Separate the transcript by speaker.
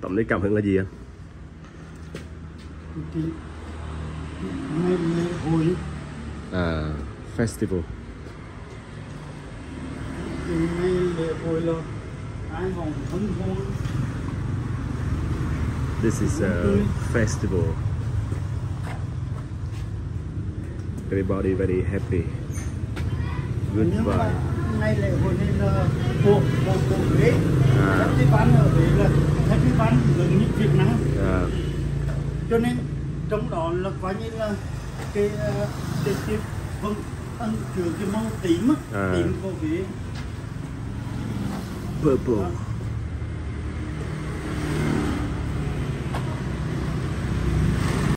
Speaker 1: tổng lấy cảm hứng là gì anh
Speaker 2: hội
Speaker 1: à festival.
Speaker 2: Ngày lễ hội là ai hồng hân hoan
Speaker 1: this is a festival. Everybody very happy. Good vibe.
Speaker 2: ngày lễ hội này là của của của Huế
Speaker 1: À.
Speaker 2: festival ở Huế là festival lớn nhất Việt Nam.
Speaker 1: À,
Speaker 2: cho nên trong đó là coi như là cái ờ, cái cái vâng ấn chứa cái màu tím á
Speaker 1: À.
Speaker 2: tím của Huế.
Speaker 1: Purple